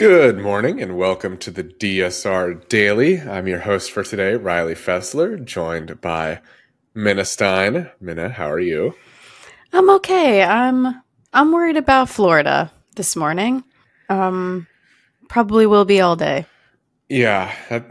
Good morning and welcome to the DSR Daily. I'm your host for today, Riley Fessler, joined by Minna Stein. Minna, how are you? I'm okay. I'm I'm worried about Florida this morning. Um probably will be all day. Yeah, that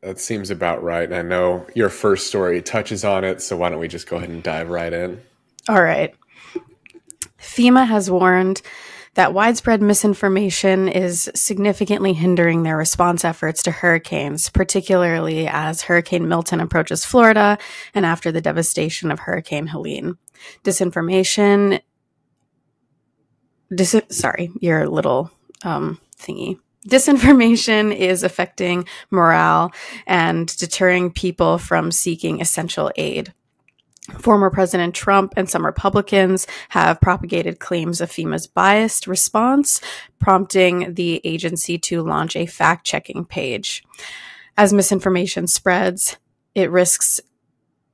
that seems about right. I know your first story touches on it, so why don't we just go ahead and dive right in? All right. FEMA has warned that widespread misinformation is significantly hindering their response efforts to hurricanes, particularly as Hurricane Milton approaches Florida and after the devastation of Hurricane Helene. Disinformation, dis- sorry, your little um, thingy. Disinformation is affecting morale and deterring people from seeking essential aid. Former President Trump and some Republicans have propagated claims of FEMA's biased response, prompting the agency to launch a fact checking page. As misinformation spreads, it risks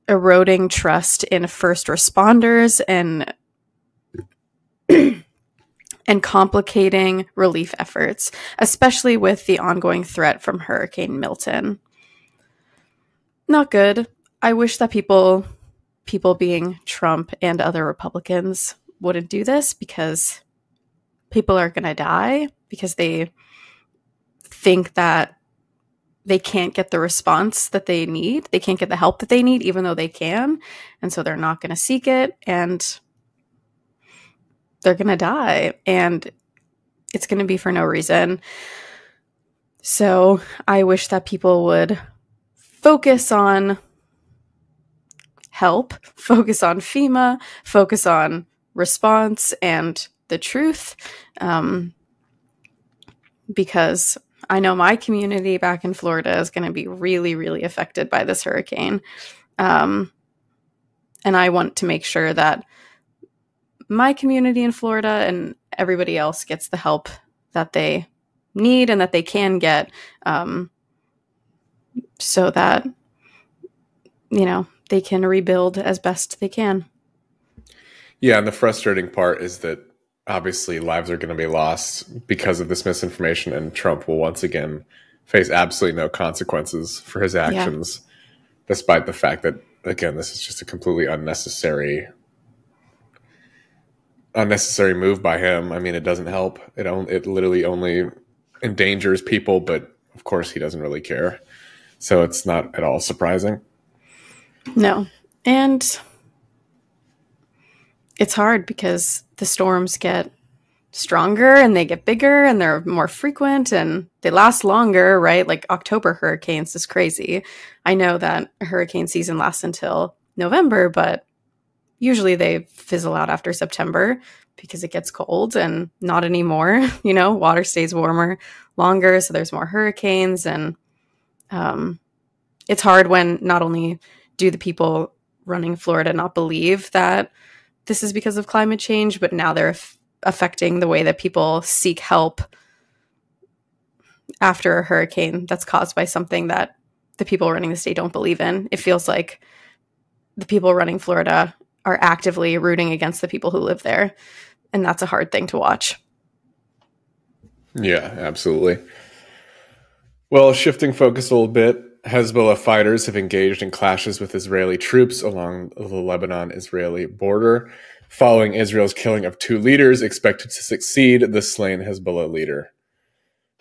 eroding trust in first responders and and complicating relief efforts, especially with the ongoing threat from Hurricane Milton. Not good. I wish that people people being Trump and other Republicans wouldn't do this because people are going to die because they think that they can't get the response that they need. They can't get the help that they need, even though they can. And so they're not going to seek it and they're going to die. And it's going to be for no reason. So I wish that people would focus on help, focus on FEMA, focus on response and the truth. Um, because I know my community back in Florida is going to be really, really affected by this hurricane. Um, and I want to make sure that my community in Florida and everybody else gets the help that they need and that they can get um, so that, you know, they can rebuild as best they can. Yeah, and the frustrating part is that obviously lives are going to be lost because of this misinformation, and Trump will once again face absolutely no consequences for his actions, yeah. despite the fact that again this is just a completely unnecessary unnecessary move by him. I mean, it doesn't help. It only it literally only endangers people, but of course he doesn't really care. So it's not at all surprising. No. And it's hard because the storms get stronger and they get bigger and they're more frequent and they last longer, right? Like October hurricanes is crazy. I know that hurricane season lasts until November, but usually they fizzle out after September because it gets cold and not anymore. You know, water stays warmer longer, so there's more hurricanes and um, it's hard when not only do the people running Florida not believe that this is because of climate change, but now they're f- affecting the way that people seek help after a hurricane that's caused by something that the people running the state don't believe in. It feels like the people running Florida are actively rooting against the people who live there. And that's a hard thing to watch. Yeah, absolutely. Well, shifting focus a little bit, Hezbollah fighters have engaged in clashes with Israeli troops along the Lebanon Israeli border. Following Israel's killing of two leaders expected to succeed the slain Hezbollah leader.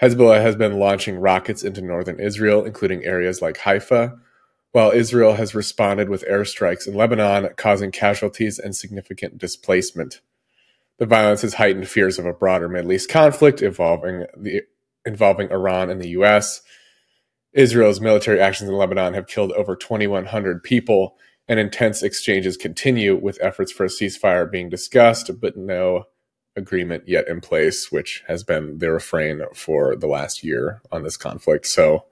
Hezbollah has been launching rockets into northern Israel, including areas like Haifa, while Israel has responded with airstrikes in Lebanon, causing casualties and significant displacement. The violence has heightened fears of a broader Middle East conflict involving, the, involving Iran and the U.S. Israel's military actions in Lebanon have killed over 2,100 people, and intense exchanges continue with efforts for a ceasefire being discussed, but no agreement yet in place, which has been the refrain for the last year on this conflict. So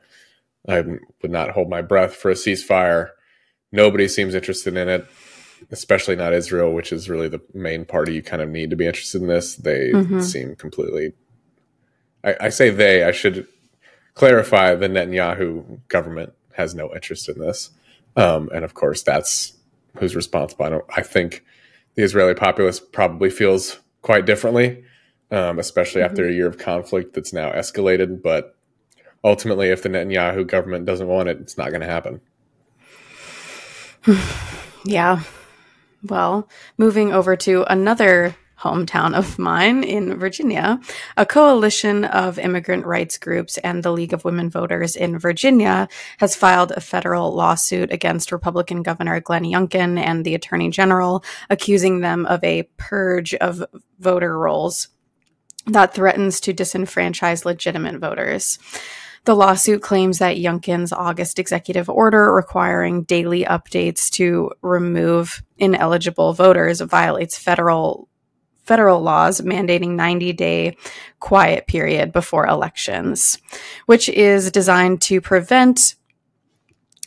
I would not hold my breath for a ceasefire. Nobody seems interested in it, especially not Israel, which is really the main party you kind of need to be interested in this. They mm-hmm. seem completely. I, I say they. I should clarify the Netanyahu government has no interest in this. Um, and of course, that's who's responsible. I, I, think the Israeli populace probably feels quite differently. um, especially mm-hmm. after a year of conflict that's now escalated. But ultimately, if the Netanyahu government doesn't want it, it's not going to happen. yeah. Well, moving over to another hometown of mine in Virginia, a coalition of immigrant rights groups and the League of Women Voters in Virginia has filed a federal lawsuit against Republican Governor Glenn Youngkin and the Attorney General, accusing them of a purge of voter rolls that threatens to disenfranchise legitimate voters. The lawsuit claims that Youngkin's August executive order requiring daily updates to remove ineligible voters violates federal federal laws mandating 90 day quiet period before elections, which is designed to prevent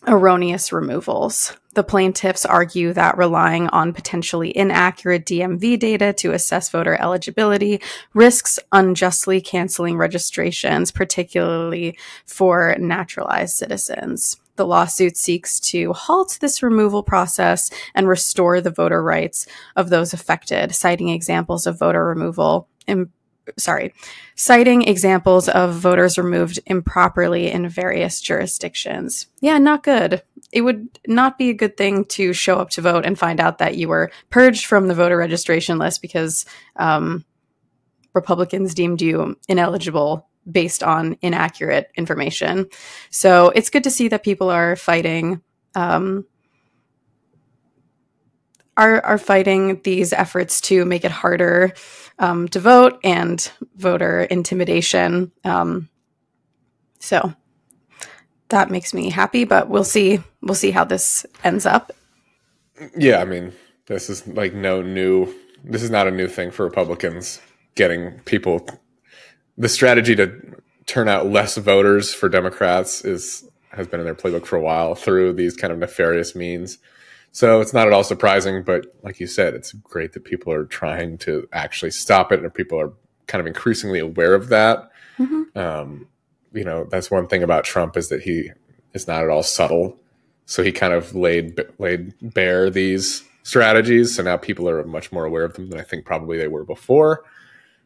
erroneous removals. The plaintiffs argue that relying on potentially inaccurate DMV data to assess voter eligibility risks unjustly canceling registrations, particularly for naturalized citizens. The lawsuit seeks to halt this removal process and restore the voter rights of those affected, citing examples of voter removal in sorry, citing examples of voters removed improperly in various jurisdictions. Yeah, not good. It would not be a good thing to show up to vote and find out that you were purged from the voter registration list because um, Republicans deemed you ineligible based on inaccurate information. So it's good to see that people are fighting. Um, are, are fighting these efforts to make it harder um, to vote and voter intimidation. Um, so that makes me happy, but we'll see. We'll see how this ends up. Yeah, I mean, this is like no new. This is not a new thing for Republicans getting people. The strategy to turn out less voters for Democrats is has been in their playbook for a while through these kind of nefarious means. So it's not at all surprising, but like you said, it's great that people are trying to actually stop it, and people are kind of increasingly aware of that. Mm-hmm. Um, you know, that's one thing about Trump is that he is not at all subtle. So he kind of laid laid bare these strategies, so now people are much more aware of them than I think probably they were before.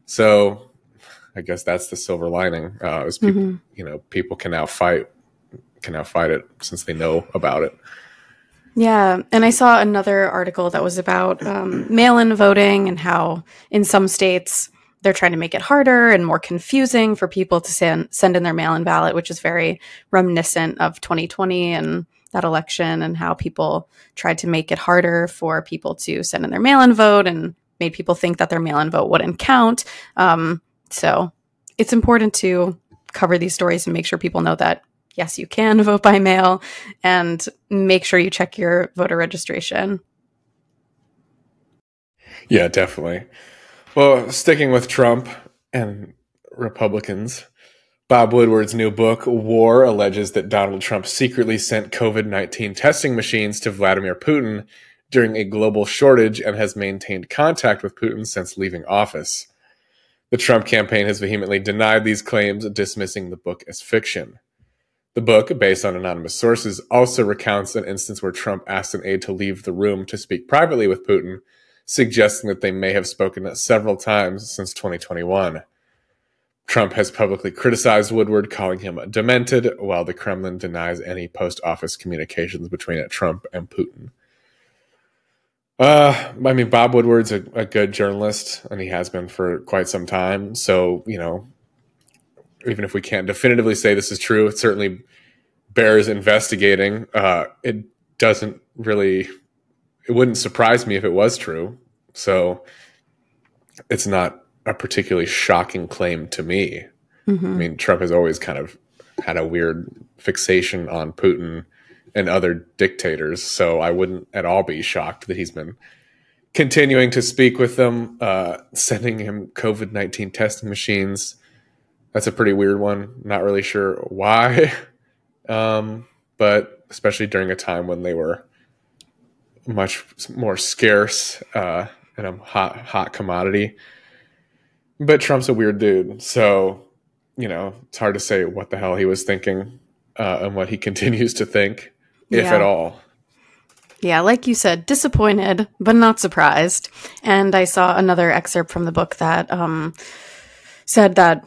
So I guess that's the silver lining. Uh, is people, mm-hmm. you know, people can now fight can now fight it since they know about it. Yeah, and I saw another article that was about um, mail-in voting and how in some states they're trying to make it harder and more confusing for people to send send in their mail-in ballot, which is very reminiscent of 2020 and that election and how people tried to make it harder for people to send in their mail-in vote and made people think that their mail-in vote wouldn't count. Um, so it's important to cover these stories and make sure people know that yes, you can vote by mail and make sure you check your voter registration. Yeah, definitely. Well, sticking with Trump and Republicans, Bob Woodward's new book, War, alleges that Donald Trump secretly sent COVID 19 testing machines to Vladimir Putin during a global shortage and has maintained contact with Putin since leaving office. The Trump campaign has vehemently denied these claims, dismissing the book as fiction. The book, based on anonymous sources, also recounts an instance where Trump asked an aide to leave the room to speak privately with Putin, suggesting that they may have spoken several times since 2021. Trump has publicly criticized Woodward, calling him demented, while the Kremlin denies any post office communications between Trump and Putin. Uh, I mean, Bob Woodward's a, a good journalist, and he has been for quite some time. So, you know, even if we can't definitively say this is true, it certainly bears investigating. Uh, it doesn't really, it wouldn't surprise me if it was true. So it's not a particularly shocking claim to me. Mm-hmm. I mean, Trump has always kind of had a weird fixation on Putin and other dictators. So I wouldn't at all be shocked that he's been continuing to speak with them, uh, sending him COVID 19 testing machines that's a pretty weird one. Not really sure why, um, but especially during a time when they were much more scarce uh, and a hot hot commodity. But Trump's a weird dude, so you know it's hard to say what the hell he was thinking uh, and what he continues to think, if yeah. at all. Yeah, like you said, disappointed, but not surprised. And I saw another excerpt from the book that um, said that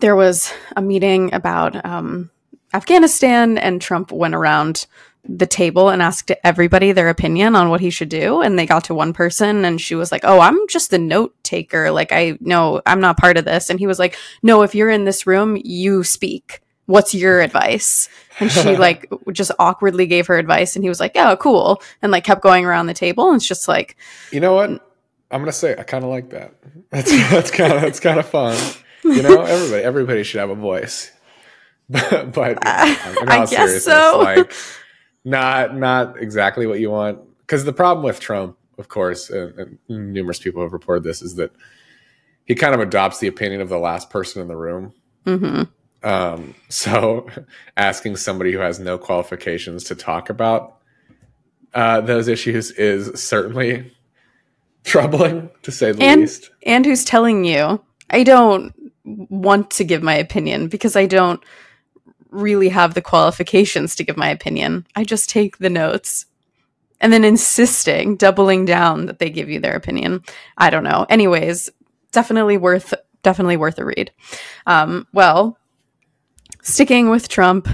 there was a meeting about um, Afghanistan, and Trump went around the table and asked everybody their opinion on what he should do. And they got to one person, and she was like, Oh, I'm just the note taker. Like, I no, I'm not part of this. And he was like, No, if you're in this room, you speak what's your advice and she like just awkwardly gave her advice and he was like "Oh, cool and like kept going around the table and it's just like you know what i'm gonna say i kind of like that that's that's kind of that's kind of fun you know everybody everybody should have a voice. But, but uh, in all I guess so. like not not exactly what you want. Because the problem with trump of course and, and numerous people have reported this is that he kind of adopts the opinion of the last person in the room. Mm-hmm. Um, so asking somebody who has no qualifications to talk about uh, those issues is certainly troubling to say the and, least. And who's telling you, I don't want to give my opinion because I don't really have the qualifications to give my opinion. I just take the notes and then insisting, doubling down that they give you their opinion. I don't know. Anyways, definitely worth definitely worth a read. Um, well, Sticking with Trump,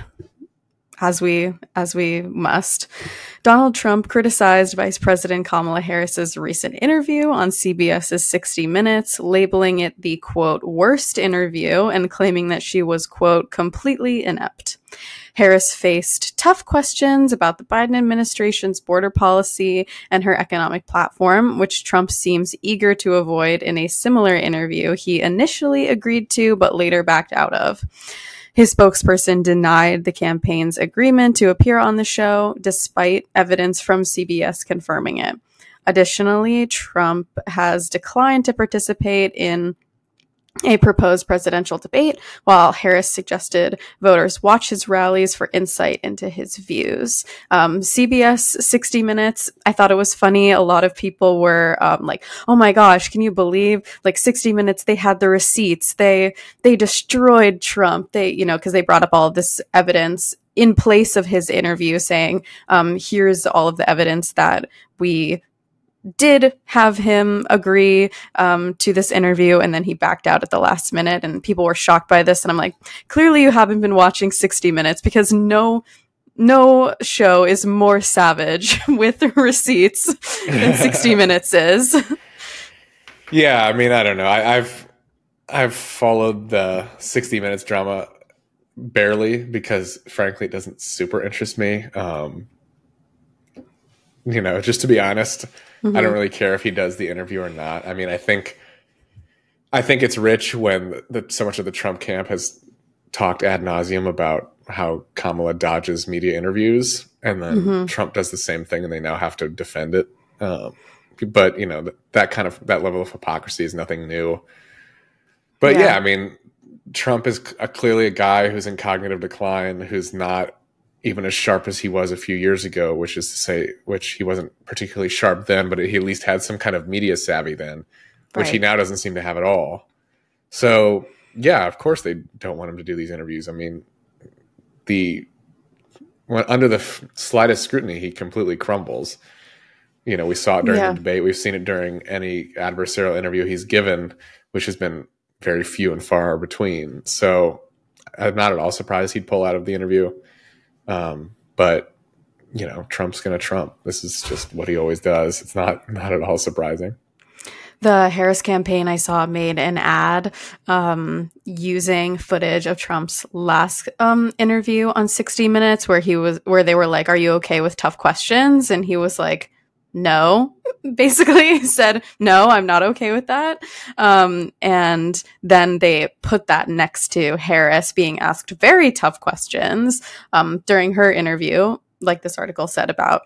as we as we must. Donald Trump criticized Vice President Kamala Harris's recent interview on CBS's 60 Minutes, labeling it the quote worst interview and claiming that she was quote completely inept. Harris faced tough questions about the Biden administration's border policy and her economic platform, which Trump seems eager to avoid in a similar interview he initially agreed to but later backed out of. His spokesperson denied the campaign's agreement to appear on the show, despite evidence from CBS confirming it. Additionally, Trump has declined to participate in a proposed presidential debate, while Harris suggested voters watch his rallies for insight into his views. Um, CBS 60 Minutes, I thought it was funny. A lot of people were um, like, "Oh my gosh, can you believe like 60 Minutes? They had the receipts. They they destroyed Trump. They you know because they brought up all this evidence." In place of his interview, saying, um, "Here's all of the evidence that we did have him agree um, to this interview and then he backed out at the last minute and people were shocked by this and i'm like clearly you haven't been watching 60 minutes because no no show is more savage with receipts than 60 minutes is. Yeah i mean i don't know. I, i've i've followed the 60 minutes drama barely because frankly it doesn't super interest me. Um you know just to be honest Mm-hmm. I don't mm-hmm. really care if he does the interview or not. I mean, I think I think it's rich when the, so much of the Trump camp has talked ad nauseum about how Kamala dodges media interviews, and then mm-hmm. Trump does the same thing, and they now have to defend it. Um, but you know that kind of that level of hypocrisy is nothing new. But yeah, yeah I mean, Trump is a, clearly a guy who's in cognitive decline, who's not even as sharp as he was a few years ago, which is to say, which he wasn't particularly sharp then, but he at least had some kind of media savvy then, which right. he now doesn't seem to have at all. So, yeah, of course they don't want him to do these interviews. I mean, the when, under the f- slightest scrutiny, he completely crumbles. You know, we saw it during yeah. the debate. We've seen it during any adversarial interview he's given, which has been very few and far between. So, I'm not at all surprised he'd pull out of the interview. Um, but you know, Trump's going to Trump. This is just what he always does. It's not not at all surprising. The Harris campaign I saw made an ad um, using footage of Trump's last um, interview on 60 Minutes, where he was, where they were like, "Are you okay with tough questions?" And he was like, no, basically said, no, I'm not okay with that. Um, and then they put that next to Harris being asked very tough questions um, during her interview, like this article said about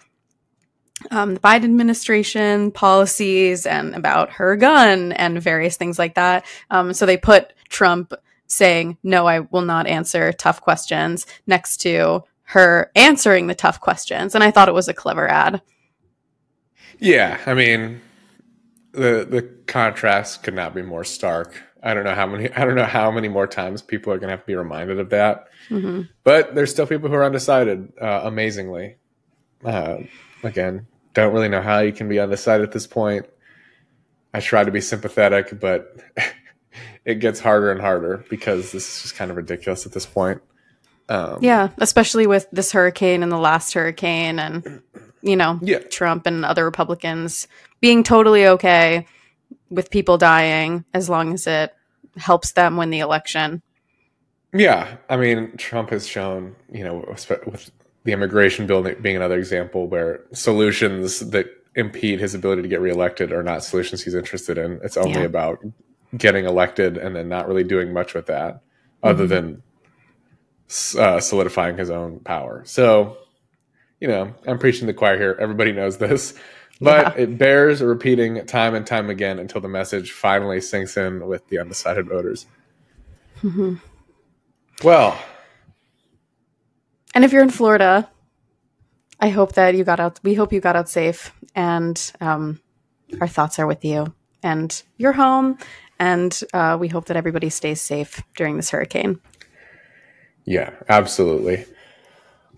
um, the Biden administration policies and about her gun and various things like that. Um, so they put Trump saying, no, I will not answer tough questions next to her answering the tough questions. And I thought it was a clever ad. Yeah, I mean, the the contrast could not be more stark. I don't know how many I don't know how many more times people are going to have to be reminded of that. Mm-hmm. But there's still people who are undecided. Uh, amazingly, Uh, again, don't really know how you can be on the side at this point. I try to be sympathetic, but it gets harder and harder because this is just kind of ridiculous at this point. Um, yeah, especially with this hurricane and the last hurricane, and you know, yeah. Trump and other Republicans being totally okay with people dying as long as it helps them win the election. Yeah, I mean, Trump has shown, you know, with the immigration bill being another example where solutions that impede his ability to get reelected are not solutions he's interested in. It's only yeah. about getting elected and then not really doing much with that other mm-hmm. than uh, solidifying his own power. So, you know, I'm preaching the choir here. Everybody knows this, but yeah. it bears repeating time and time again until the message finally sinks in with the undecided voters. Mm-hmm. Well, and if you're in Florida, I hope that you got out. We hope you got out safe, and um, our thoughts are with you and your home. And uh, we hope that everybody stays safe during this hurricane. Yeah, absolutely.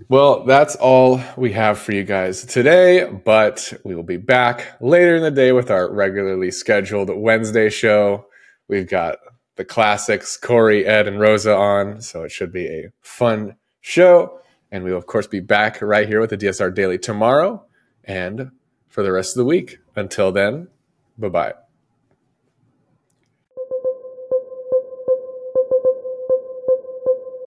Well, that's all we have for you guys today, but we will be back later in the day with our regularly scheduled Wednesday show. We've got the classics, Corey, Ed, and Rosa on, so it should be a fun show. And we will, of course, be back right here with the DSR Daily tomorrow and for the rest of the week. Until then, bye bye.